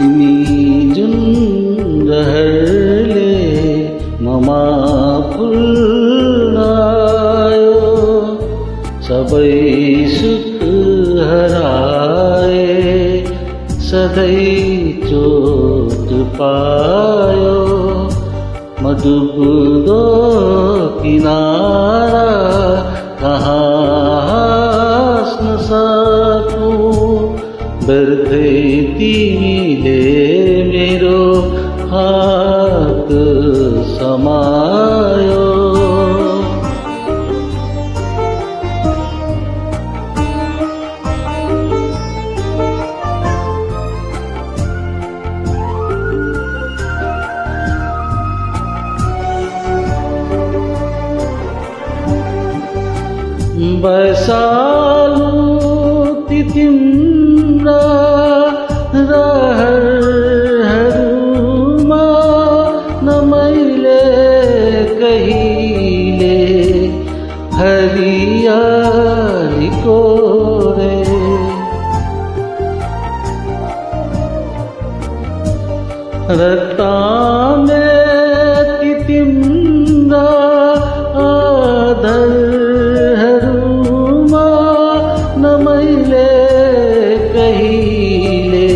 तिमी जुन रहरले ममा फुल्लायो सबै सुख हराए सधैँ चोट पायो। मधुबुदो किनारा कहाँ हाँस्न सकूं मेरो हात समायो। बसालु रक्तामे ती तिम्रा आधरहरूमा न मैले कहिले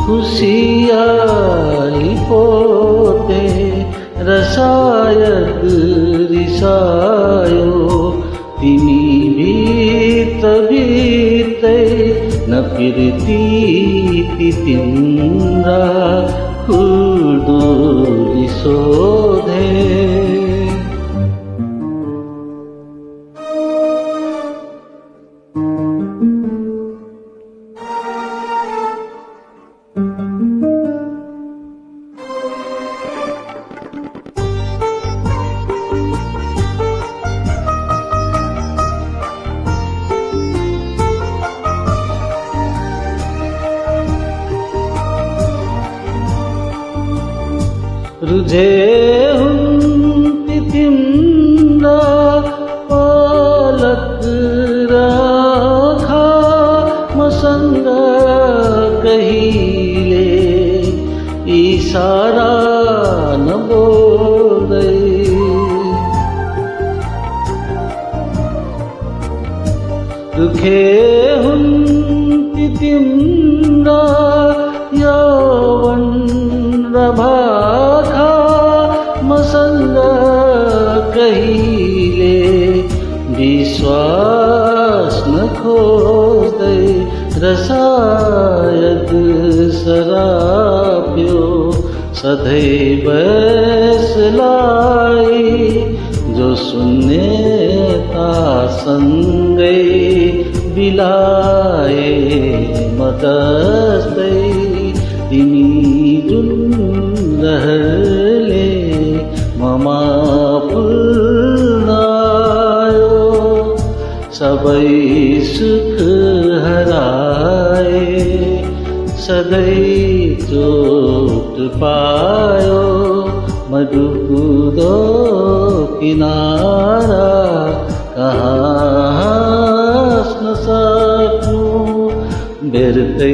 खुसियाली पोते र सायद रिसायो तिमी भित्र भित्रै नपिर्ती ती तिम्रा Oh. रुझे पालक राखा इशारा न बोलै। दुखे हुन् तिम्रा विश्वास नखोज्दै र सायद सराप्यो। सधैँ बसलाई जो शून्यतासँगै बिलाए मदस्तै तिमी जुन रहरले ममा सुख हराए सधैँ चोट पायो मधुकुदो किनारा कहाँ हाँस्न सक्नु व्यर्थै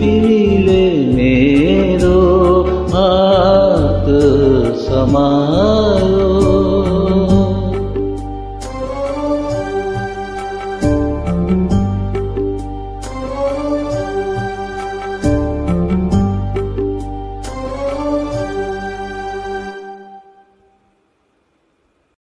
तिमीले मेरो हात समायो